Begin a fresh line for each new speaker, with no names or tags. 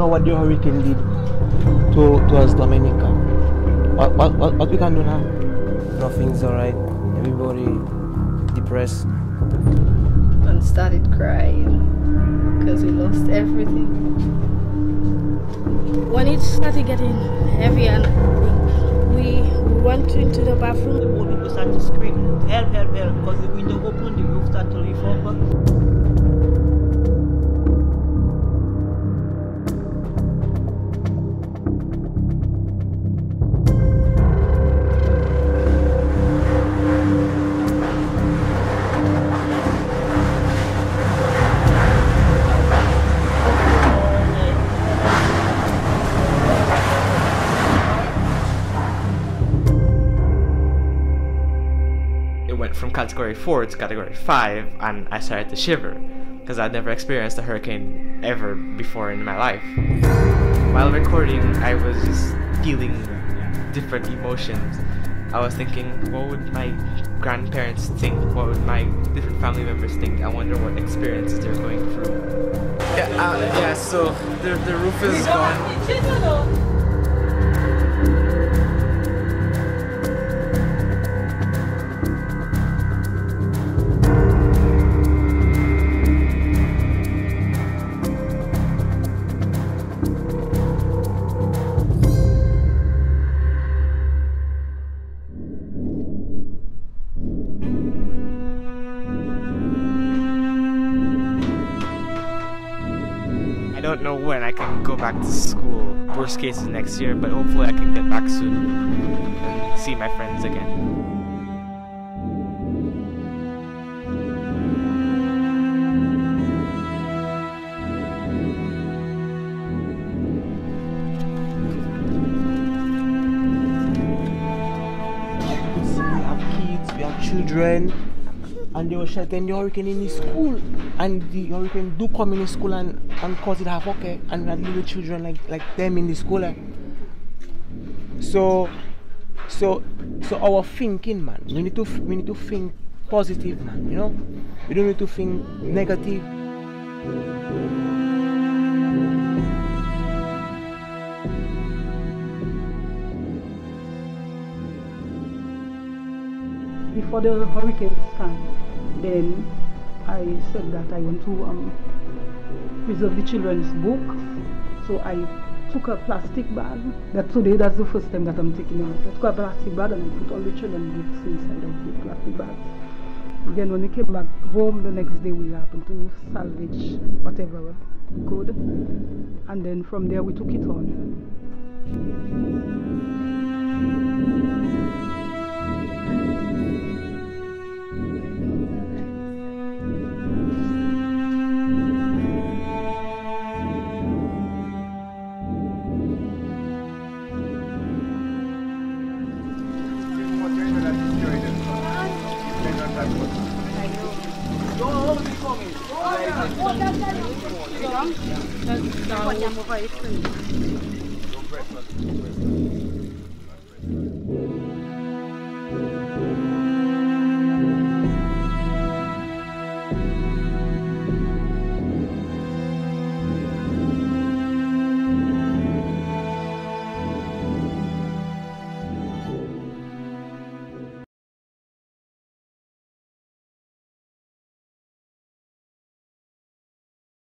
at what the hurricane did to towards Dominica. What, what, what, what we can do now?
Nothing's alright. Everybody depressed.
And started crying because we lost everything. When it started getting heavy and we, we went into the bathroom.
The whole people started to scream, help, help, help, because the window opened, the roof started to lift up.
Went from category 4 to category 5 and I started to shiver because I'd never experienced a hurricane ever before in my life. While recording, I was just feeling different emotions. I was thinking, what would my grandparents think? What would my different family members think? I wonder what experiences they're going through.
Yeah, uh, yeah. So the the roof is gone.
Don't know when I can go back to school. Worst case is next year, but hopefully I can get back soon and see my friends again.
Children, and they were sheltering the hurricane in the school. And the hurricane do come in the school and, and cause it havoc, okay? And we had little children like like them in the school. Eh? So so so our thinking man, we need to we need to think positive man, you know? We don't need to think negative.
before the hurricane came, then I said that I want to um, preserve the children's books. So I took a plastic bag. That today that's the first time that I'm taking it out. I took a plastic bag and I put all the children's books inside of the plastic bags. Then when we came back home the next day we happened to salvage whatever could. And then from there we took it on.
Andiamo poi